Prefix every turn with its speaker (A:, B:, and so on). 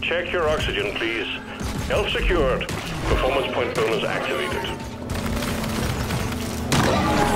A: Check your oxygen, please. Health secured. Performance point bonus activated.